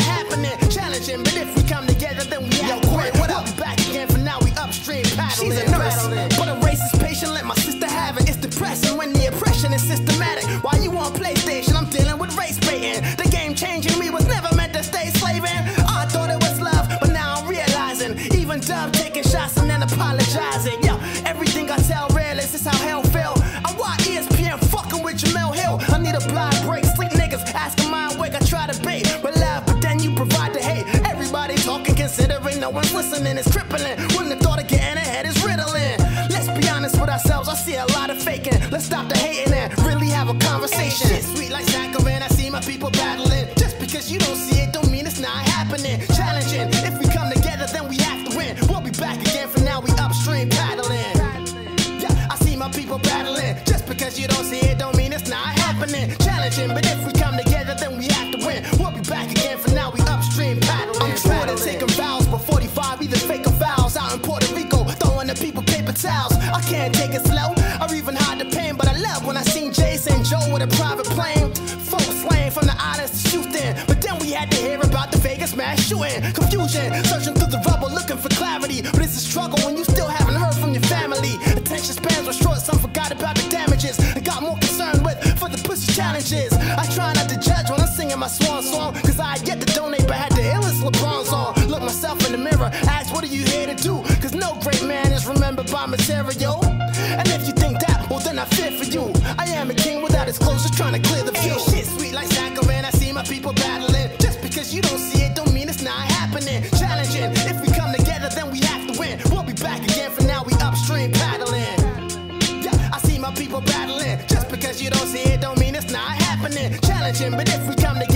happening. Challenging, but if we come together, then we to win. What up? Back again for now, we upstream paddling. She's a nurse, but a racist patient. Let my sister have it. It's depressing when the oppression is systematic. Why you on PlayStation, I'm dealing with race baiting. The game changing me was never meant to stay slaving. I thought it was love, but now I'm realizing. Even Dub taking shots and then apologizing. Yeah, everything I tell real is how hell feel. I watch ESPN fucking with Jemele Hill. I need a blind break. Sleep niggas asking my considering no one's listening. It's crippling. When the thought of getting ahead is riddling. Let's be honest with ourselves. I see a lot of faking. Let's stop the hating and really have a conversation. Shit sweet like saccharin, I see my people battling. Just because you don't see it, don't mean it's not happening. Challenging, if we come together, then we have to win. We'll be back again for now, we upstream paddling. Yeah, I see my people battling. Just because you don't see it, don't mean it's not happening. Challenging, but if we come together, then we have can't take it slow, or even hide the pain, but I love when I seen Jason Joe with a private plane. Folks slain from the islands to Houston, but then we had to hear about the Vegas mass shooting. Confusion, searching through the rubble looking for clarity, but it's a struggle when you still haven't heard from your family. Attention spans were short, some forgot about the damages, and got more concerned with for the pussy challenges. I try not to judge my swan song, cause I had yet to donate, but had the illest LeBron's on. Look myself in the mirror, ask what are you here to do? Cause no great man is remembered by material. And if you think that, well then I fear for you. but every time they